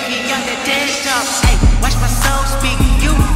envy on the desktop. Hey, watch my soul speak. You